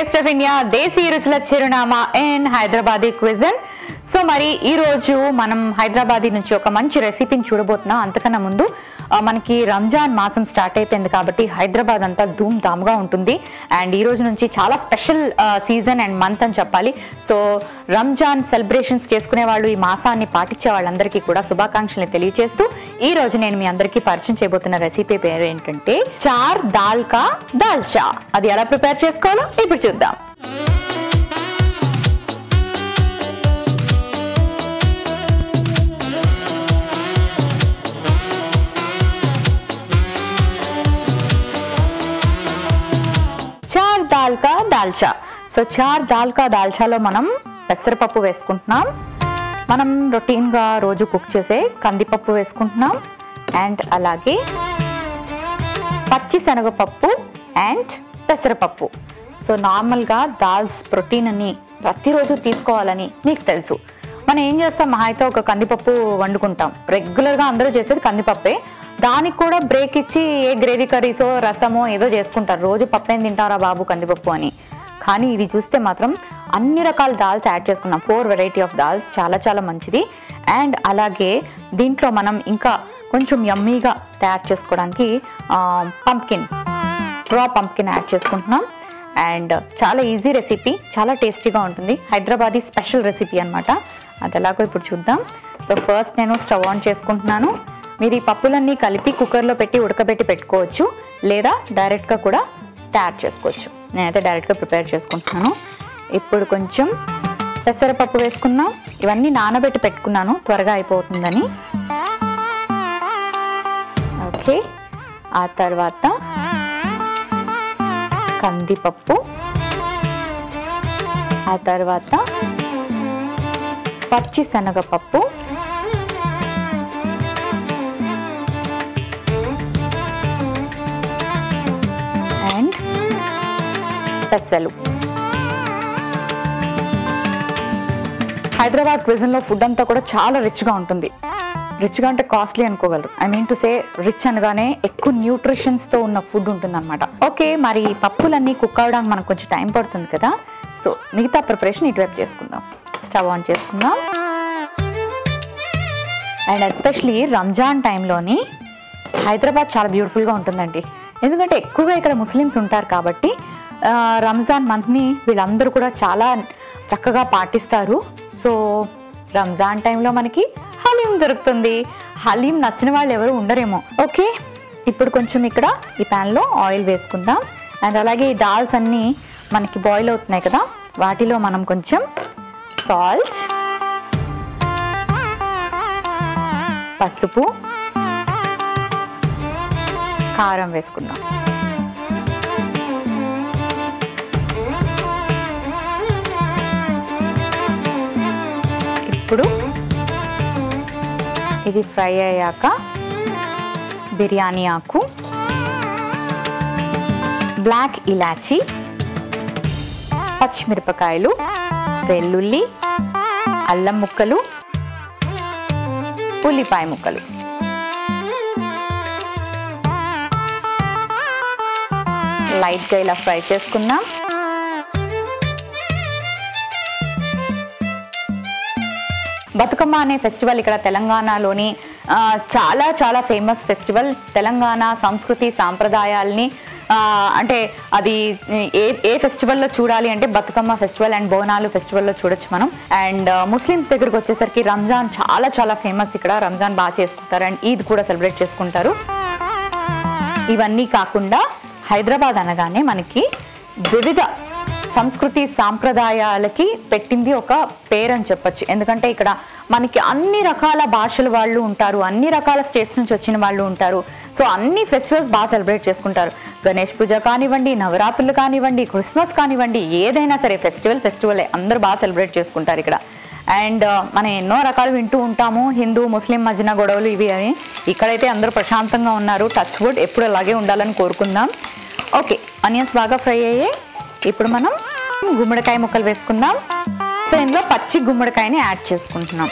Taste of India దేశీ రుచుల చిరునామా in Hyderabadi cuisine so మరి ఈ రోజు మనం హైదరాబాదీ నుంచి ఒక మంచి రెసిపీని చూడబోతున్నాం. అంతకన్నా ముందు మనకి రంజాన్ మాసం స్టార్ట్ అయిపోయింది కాబట్టి హైదరాబాద్ అంతా ధూమ్ ధామ్గా ఉంటుంది. అండ్ ఈ రోజు నుంచి చాలా స్పెషల్ సీజన్ అండ్ మంత్ అని చెప్పాలి. సో రంజాన్ సెలబ్రేషన్స్ చేసుకునే వాళ్ళు ఈ మాసాన్ని పాటించే వాళ్ళందరికీ కూడా శుభాకాంక్షలు తెలియజేస్తూ ఈ రోజు నేను మీ అందరికీ పరిచయం చేయబోతున్న రెసిపీ పేరు ఏంటంటే చార్ దాల్ కా దాల్చా. అది ఎలా ప్రిపేర్ చేసుకోవాలో ఇప్పుడు చూద్దాం. కా దాల్చా. సో చార్ దాల్ కా దాల్చాలో మనం పెసరపప్పు వేసుకుంటున్నాం. మనం రొటీన్గా రోజు కుక్ చేసే కందిపప్పు వేసుకుంటున్నాం. అండ్ అలాగే పచ్చి శనగపప్పు అండ్ పెసరపప్పు. సో నార్మల్గా దాల్స్ ప్రోటీన్ అని ప్రతిరోజు తీసుకోవాలని మీకు తెలుసు. మనం ఏం చేస్తాం? మహా అయితే ఒక కందిపప్పు వండుకుంటాం. రెగ్యులర్గా అందరూ చేసేది కందిపప్పే. దానికి కూడా బ్రేక్ ఇచ్చి ఏ గ్రేవీ కర్రీసో రసమో ఏదో చేసుకుంటారు. రోజు పప్పేం తింటారా బాబు కందిపప్పు అని. కానీ ఇది చూస్తే మాత్రం అన్ని రకాల దాల్స్ యాడ్ చేసుకున్నాం. ఫోర్ వెరైటీ ఆఫ్ దాల్స్ చాలా చాలా మంచిది. అండ్ అలాగే దీంట్లో మనం ఇంకా కొంచెం యమ్మీగా తయారు చేసుకోవడానికి పంప్కిన్ రా పంప్కిన్ యాడ్ చేసుకుంటున్నాం. అండ్ చాలా ఈజీ రెసిపీ చాలా టేస్టీగా ఉంటుంది. హైదరాబాదీ స్పెషల్ రెసిపీ అనమాట అది ఎలాగో ఇప్పుడు చూద్దాం. సో ఫస్ట్ నేను స్టవ్ ఆన్ చేసుకుంటున్నాను. మీరు ఈ పప్పులన్నీ కలిపి కుక్కర్లో పెట్టి ఉడకబెట్టి పెట్టుకోవచ్చు. లేదా డైరెక్ట్గా కూడా తయారు చేసుకోవచ్చు. నేనైతే డైరెక్ట్గా ప్రిపేర్ చేసుకుంటున్నాను. ఇప్పుడు కొంచెం పెసరపప్పు వేసుకుందాం. ఇవన్నీ నానబెట్టి పెట్టుకున్నాను. త్వరగా అయిపోతుందని. ఓకే. ఆ తర్వాత కందిపప్పు. ఆ తర్వాత పచ్చి శనగపప్పు పెసలు హైదరాబాద్ క్విజన్లో ఫుడ్ అంతా కూడా చాలా రిచ్గా ఉంటుంది. రిచ్గా అంటే costly అనుకోగలరు. I mean to say rich అనగానే ఎక్కువ న్యూట్రిషన్స్తో ఉన్న ఫుడ్ ఉంటుందన్నమాట. ఓకే మరి పప్పులన్నీ కుక్ అవడానికి మనకు కొంచెం టైం పడుతుంది కదా? సో మిగతా ప్రిపరేషన్ ఇటువైపు చేసుకుందాం. స్టవ్ ఆన్ చేసుకుందాం. అండ్ ఎస్పెషలీ రంజాన్ టైంలోని హైదరాబాద్ చాలా బ్యూటిఫుల్గా ఉంటుందండి. ఎందుకంటే ఎక్కువగా ఇక్కడ ముస్లిమ్స్ ఉంటారు కాబట్టి రంజాన్ మంత్ని వీళ్ళందరూ కూడా చాలా చక్కగా పాటిస్తారు. సో రంజాన్ టైంలో మనకి హలీం దొరుకుతుంది. హలీం నచ్చిన వాళ్ళు ఎవరు ఉండరేమో. ఓకే? ఇప్పుడు కొంచెం ఇక్కడ ఈ ప్యాన్లో ఆయిల్ వేసుకుందాం. అండ్ అలాగే ఈ దాల్స్ అన్నీ మనకి బాయిల్ అవుతున్నాయి కదా వాటిలో మనం కొంచెం సాల్ట్ పసుపు కారం వేసుకుందాం. ఇప్పుడు ఇది ఫ్రై అయ్యాక బిర్యానీ ఆకు బ్లాక్ ఇలాచి పచ్చిమిరపకాయలు వెల్లుల్లి అల్లం ముక్కలు ఉల్లిపాయ ముక్కలు. లైట్గా ఇలా ఫ్రై చేసుకుందాం. బతుకమ్మ అనే ఫెస్టివల్ ఇక్కడ తెలంగాణలోని చాలా చాలా ఫేమస్ ఫెస్టివల్ తెలంగాణ సంస్కృతి సాంప్రదాయాల్ని అంటే అది ఏ ఏ ఫెస్టివల్లో చూడాలి అంటే బతుకమ్మ ఫెస్టివల్ అండ్ బోనాలు ఫెస్టివల్లో చూడొచ్చు మనం. అండ్ ముస్లిమ్స్ దగ్గరకు వచ్చేసరికి రంజాన్ చాలా చాలా ఫేమస్ ఇక్కడ. రంజాన్ బాగా చేసుకుంటారు అండ్ ఈద్ కూడా సెలబ్రేట్ చేసుకుంటారు. ఇవన్నీ కాకుండా హైదరాబాద్ అనగానే మనకి వివిధ సంస్కృతి సాంప్రదాయాలకి పెట్టింది ఒక పేరని చెప్పచ్చు. చెప్పొచ్చు ఎందుకంటే ఇక్కడ మనకి అన్ని రకాల భాషల వాళ్ళు ఉంటారు అన్ని రకాల స్టేట్స్ నుంచి వచ్చిన వాళ్ళు ఉంటారు. సో అన్ని ఫెస్టివల్స్ బాగా సెలబ్రేట్ చేసుకుంటారు. గణేష్ పూజ కానివ్వండి నవరాత్రులు కానివ్వండి క్రిస్మస్ కానివ్వండి ఏదైనా సరే ఫెస్టివల్ ఫెస్టివలే. అందరూ బాగా సెలబ్రేట్ చేసుకుంటారు ఇక్కడ. అండ్ మనం ఎన్నో రకాలు వింటూ ఉంటాము. హిందూ ముస్లిం మధ్యన గొడవలు ఇవి అని. ఇక్కడైతే అందరూ ప్రశాంతంగా ఉన్నారు. టచ్ వుడ్ ఎప్పుడు అలాగే ఉండాలని కోరుకుందాం. ఓకే ఆనియన్స్ బాగా ఫ్రై అయ్యాయి. ఇప్పుడు మనం గుమ్మడికాయ ముక్కలు వేసుకుందాం. సో ఇందులో పచ్చి గుమ్మడికాయని యాడ్ చేసుకుంటున్నాం.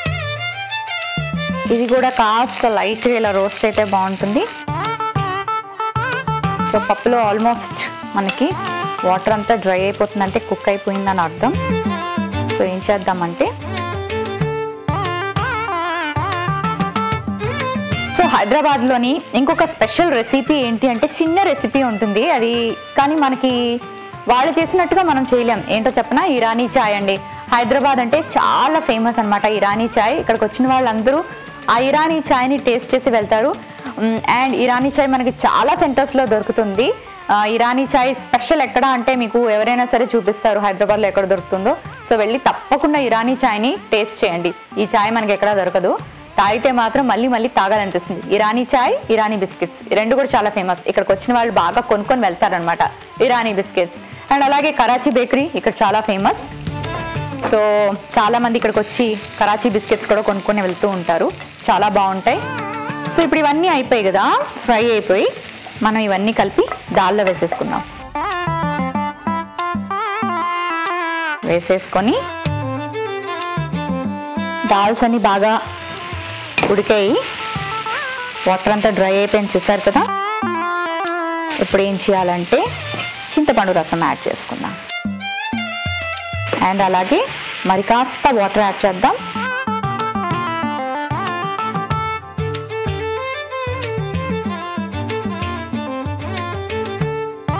ఇది కూడా కాస్త లైట్గా ఇలా రోస్ట్ అయితే బాగుంటుంది. సో పప్పులో ఆల్మోస్ట్ మనకి వాటర్ అంతా డ్రై అయిపోతుందంటే కుక్ అయిపోయిందని అర్థం. సో ఏం చేద్దామంటే సో హైదరాబాద్లోని ఇంకొక స్పెషల్ రెసిపీ ఏంటి అంటే చిన్న రెసిపీ ఉంటుంది. అది కానీ మనకి వాళ్ళు చేసినట్టుగా మనం చేయలేం. ఏంటో చెప్పనా? ఇరానీ చాయ్ అండి. హైదరాబాద్ అంటే చాలా ఫేమస్ అన్నమాట ఇరానీ చాయ్. ఇక్కడికి వచ్చిన వాళ్ళందరూ ఆ ఇరానీ ఛాయ్ని టేస్ట్ చేసి వెళ్తారు. అండ్ ఇరానీ చాయ్ మనకి చాలా సెంటర్స్లో దొరుకుతుంది. ఇరానీ చాయ్ స్పెషల్ ఎక్కడ అంటే మీకు ఎవరైనా సరే చూపిస్తారు హైదరాబాద్లో ఎక్కడ దొరుకుతుందో. సో వెళ్ళి తప్పకుండా ఇరానీ ఛాయ్ని టేస్ట్ చేయండి. ఈ చాయ్ మనకి ఎక్కడా దొరకదు. తాగితే మాత్రం మళ్ళీ మళ్ళీ తాగాలనిపిస్తుంది. ఇరానీ చాయ్ ఇరానీ బిస్కెట్స్. రెండు కూడా చాలా ఫేమస్ ఇక్కడికి వచ్చిన వాళ్ళు బాగా కొనుక్కొని వెళ్తారనమాట ఇరానీ బిస్కెట్స్. అండ్ అలాగే కరాచీ బేకరీ ఇక్కడ చాలా ఫేమస్. సో చాలా మంది ఇక్కడికి వచ్చి కరాచీ బిస్కెట్స్ కూడా కొనుక్కొని వెళ్తూ ఉంటారు. చాలా బాగుంటాయి. సో ఇప్పుడు ఇవన్నీ అయిపోయాయి కదా ఫ్రై అయిపోయి మనం ఇవన్నీ కలిపి దాల్లో వేసేసుకుందాం. వేసేసుకొని దాల్స్ అన్ని బాగా ఉడికాయి. వాటర్ అంతా డ్రై అయిపోయింది చూసారు కదా? ఇప్పుడు ఏం చేయాలంటే చింతపండు రసం యాడ్ చేసుకుందాం. అండ్ అలాగే మరి కాస్త వాటర్ యాడ్ చేద్దాం.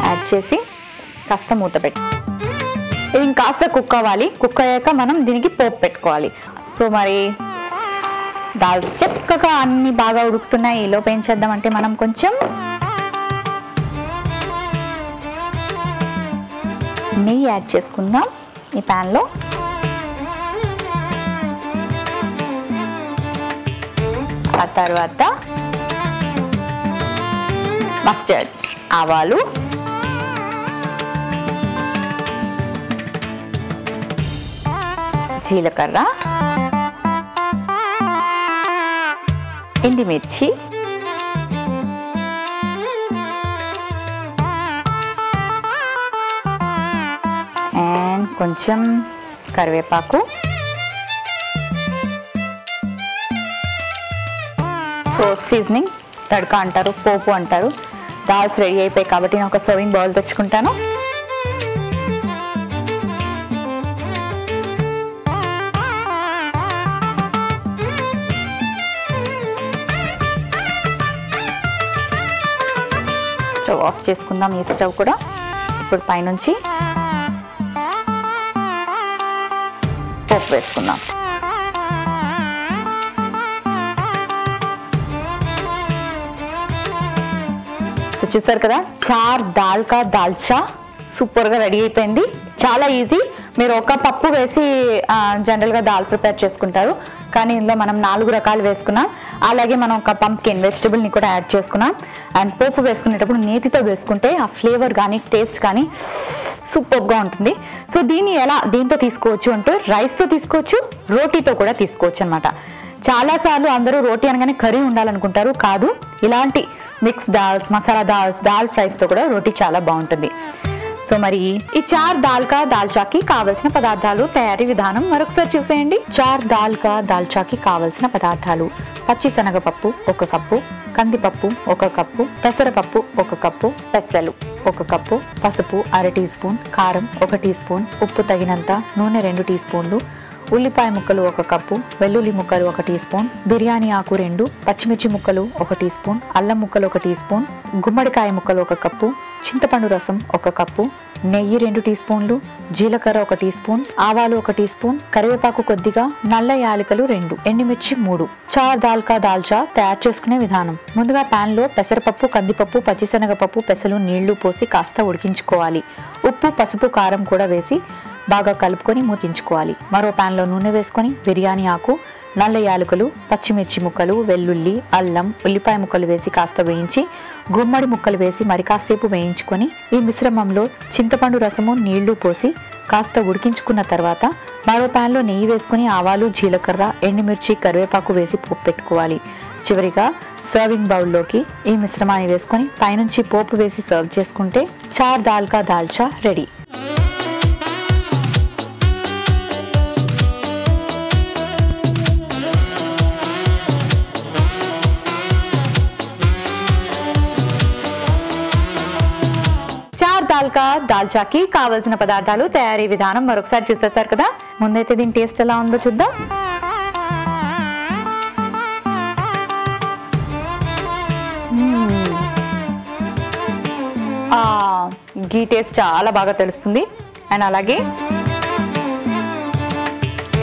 యాడ్ చేసి కాస్త మూత పెట్టి. ఇది ఇంకాస్త కుక్ అవ్వాలి. కుక్ అయ్యాక మనం దీనికి పోపు పెట్టుకోవాలి. సో మరి దాల్స్ చక్కగా అన్ని బాగా ఉడుకుతున్నాయి. ఈలోపు ఏం చేద్దామంటే మనం కొంచెం నెయ్యి యాడ్ చేసుకుందాం ఈ ప్యాన్లో. ఆ తర్వాత మస్టర్డ్ ఆవాలు. జీలకర్ర. ఎండిమిర్చి. కొంచెం కరివేపాకు. సో సీజనింగ్ తడక అంటారు పోపు అంటారు. దాల్స్ రెడీ అయిపోయాయి కాబట్టి నేను ఒక సర్వింగ్ బౌల్ తెచ్చుకుంటాను. స్టవ్ ఆఫ్ చేసుకుందాం ఈ స్టవ్ కూడా. ఇప్పుడు పైనుంచి పోపు వేసుకుందాం. సో చూసారు కదా చార్ దాల్కా దాల్చా సూపర్గా రెడీ అయిపోయింది. చాలా ఈజీ. మీరు ఒక పప్పు వేసి జనరల్గా దాల్ ప్రిపేర్ చేసుకుంటారు. కానీ ఇందులో మనం నాలుగు రకాలు వేసుకున్నాం. అలాగే మనం ఒక పంప్కిన్ వెజిటబుల్ని కూడా యాడ్ చేసుకున్నాం. అండ్ పోపు వేసుకునేటప్పుడు నేతితో వేసుకుంటే ఆ ఫ్లేవర్ కానీ టేస్ట్ కానీ సూపర్గా ఉంటుంది. సో దీన్ని ఎలా దీంతో తీసుకోవచ్చు అంటే రైస్తో తీసుకోవచ్చు రోటీతో కూడా తీసుకోవచ్చు అనమాట చాలాసార్లు అందరూ రోటీ అనగానే కర్రీ ఉండాలనుకుంటారు. కాదు ఇలాంటి మిక్స్ దాల్స్ మసాలా దాల్స్ దాల్ ఫ్రైస్తో కూడా రోటీ చాలా బాగుంటుంది. సో మరి ఈ చార్ దాల్కా దాల్చాకి కావలసిన పదార్థాలు తయారీ విధానం మరొకసారి చూసేయండి. చార్ దాల్కా దాల్చాకి కావలసిన పదార్థాలు పచ్చి శనగపప్పు ఒక కప్పు కందిపప్పు ఒక కప్పు పెసరపప్పు ఒక కప్పు పెసలు ఒక కప్పు పసుపు అర టీ స్పూన్ కారం ఒక టీ స్పూన్ ఉప్పు తగినంత నూనె రెండు టీ స్పూన్లు ఉల్లిపాయ ముక్కలు ఒక కప్పు వెల్లుల్లి ముక్కలు ఒక టీ స్పూన్ బిర్యానీ ఆకు రెండు పచ్చిమిర్చి ముక్కలు ఒక టీ స్పూన్ అల్లం ముక్కలు ఒక టీ స్పూన్ గుమ్మడికాయ ముక్కలు ఒక కప్పు చింతపండు రసం ఒక కప్పు నెయ్యి రెండు టీ స్పూన్లు జీలకర్ర ఒక టీ స్పూన్ ఆవాలు ఒక టీ స్పూన్ కరివేపాకు కొద్దిగా నల్ల యాలకులు రెండు ఎండుమిర్చి మూడు. చార్ దాల్కా దాల్చా తయారు చేసుకునే విధానం. ముందుగా ప్యాన్లో పెసరపప్పు కందిపప్పు పచ్చిశనగపప్పు పెసలు నీళ్ళు పోసి కాస్త ఉడికించుకోవాలి. ఉప్పు పసుపు కారం కూడా వేసి బాగా కలుపుకొని మూతించుకోవాలి. మరో ప్యాన్లో నూనె వేసుకొని బిర్యానీ ఆకు నల్ల యాలకులు పచ్చిమిర్చి ముక్కలు వెల్లుల్లి అల్లం ఉల్లిపాయ ముక్కలు వేసి కాస్త వేయించి గుమ్మడి ముక్కలు వేసి మరి కాసేపు వేయించుకొని ఈ మిశ్రమంలో చింతపండు రసము నీళ్ళు పోసి కాస్త ఉడికించుకున్న తర్వాత మరో ప్యాన్లో నెయ్యి వేసుకొని ఆవాలు జీలకర్ర ఎండుమిర్చి కరివేపాకు వేసి పోపు పెట్టుకోవాలి. చివరిగా సర్వింగ్ బౌల్లోకి ఈ మిశ్రమాన్ని వేసుకొని పైనుంచి పోపు వేసి సర్వ్ చేసుకుంటే చార్ దాల్కా దాల్చా రెడీ. దాల్చాకి కావలసిన పదార్థాలు తయారీ విధానం మరొకసారి చూసేసారు కదా. ముందైతే దీని టేస్ట్ ఎలా ఉందో చూద్దాం. ఆ, గీ టేస్ట్ చాలా బాగా తెలుస్తుంది. అండ్ అలాగే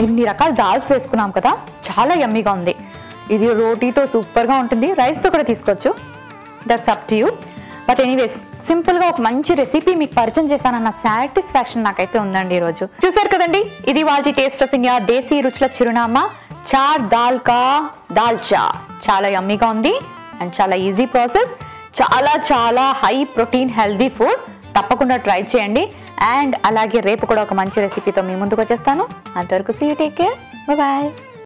ఇన్ని రకాల దాల్స్ వేసుకున్నాం కదా. చాలా యమ్మీగా ఉంది. ఇది రోటీతో సూపర్గా ఉంటుంది. రైస్తో కూడా తీసుకోవచ్చు. That's up to you but anyways సింపుల్గా ఒక మంచి రెసిపీ మీకు పరిచయం చేశానన్న సాటిస్ఫాక్షన్ నాకైతే ఉందండి ఈరోజు. చూసారు కదండి? ఇది వాళ్ళ టేస్ట్ ఆఫ్ ఇండియా దేశీ రుచుల చిరునామా చార్ దాల్ కా దాల్చా చాలా యమ్మీగా ఉంది అండ్ చాలా ఈజీ ప్రాసెస్ చాలా చాలా హై ప్రోటీన్ హెల్దీ ఫుడ్ తప్పకుండా ట్రై చేయండి. అండ్ అలాగే రేపు కూడా ఒక మంచి రెసిపీతో మీ ముందుకు వచ్చేస్తాను. అంతవరకు సీ టేక్ కేర్ బాయ్